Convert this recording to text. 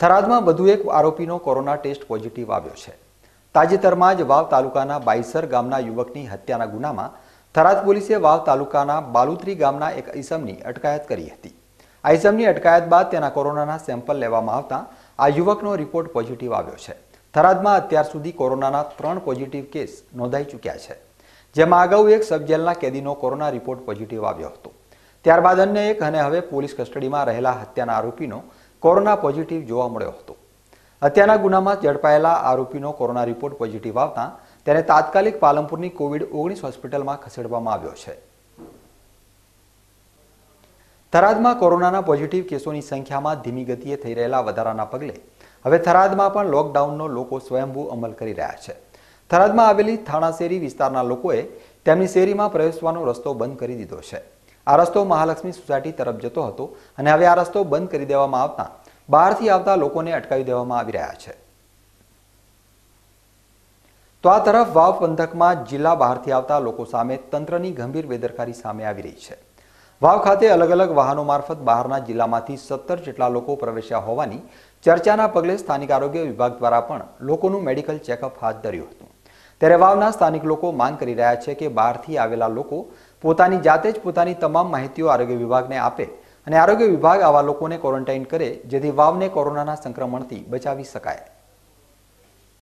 થરાદમાં વધુ એક આરોપીનો corona test positive આવ્યો છે. તાજેતરમાં જ વાવ તાલુકાના બાઈસર ગામના યુવકની હત્યાના ગુનામાં થરાદ પોલીસે વાવ તાલુકાના બાલુત્રી ગામના એક ઈસમની અટકાયત કરી હતી. આ ઈસમની અટકાયત બાદ તેના કોરોનાના સેમ્પલ લેવામાં આવતા આ યુવકનો રિપોર્ટ પોઝિટિવ આવ્યો છે. થરાદમાં અત્યાર સુધી કોરોનાના ત્રણ પોઝિટિવ કેસ નોંધાઈ ચૂક્યા છે. જેમાં અગાઉ એક સબજેલના કેદીનો કોરોના રિપોર્ટ પોઝિટિવ આવ્યો હતો. ત્યારબાદ અન્ય એક અને હવે પોલીસ કસ્ટડીમાં રહેલા હત્યાના આરોપીનો કોરોના પોઝિટિવ જોવા મળ્યો હતો. હત્યાના ગુનામાં ઝડપાયેલા આરોપીનો કોરોના રિપોર્ટ પોઝિટિવ આવતા તેને તાત્કાલિક પાલનપુરની કોવિડ ઓગણીસ હોસ્પિટલમાં ખસેડવામાં આવ્યો છે. થરાદમાં કોરોનાના પોઝિટિવ કેસોની સંખ્યામાં ધીમી ગતિએ થઈ રહેલા વધારાના પગલે હવે થરાદમાં પણ લોકડાઉનનો લોકો સ્વયંભૂ અમલ કરી રહ્યા છે. થરાદમાં આવેલી થાણા શેરી વિસ્તારના લોકોએ તેમની શેરીમાં પ્રવેશવાનો રસ્તો બંધ કરી દીધો છે. આ રસ્તો મહાલક્ષ્મી સોસાયટી તરફ જતો હતો અને હવે આ રસ્તો બંધ કરી દેવામાં આવતા બહારથી આવતા લોકોને અટકાવી દેવામાં આવી રહ્યા છે. તો આ તરફ વાવ પંથકમાં જિલ્લા બહારથી આવતા લોકો સામે તંત્રની ગંભીર બેદરકારી સામે આવી રહી છે. વાવ ખાતે અલગ અલગ વાહનો મારફત બહારના જિલ્લામાંથી સત્તર જેટલા લોકો પ્રવેશ્યા હોવાની ચર્ચાના પગલે સ્થાનિક આરોગ્ય વિભાગ દ્વારા પણ લોકોનું મેડિકલ ચેકઅપ હાથ ધર્યું હતું. ત્યારે વાવના સ્થાનિક લોકો માંગ કરી રહ્યા છે કે બહારથી આવેલા લોકો પોતાની જાતે જ પોતાની તમામ માહિતીઓ આરોગ્ય વિભાગને આપે અને આરોગ્ય વિભાગ આવા લોકોને ક્વોરન્ટાઇન કરે જેથી વાવને કોરોનાના સંક્રમણથી બચાવી શકાય.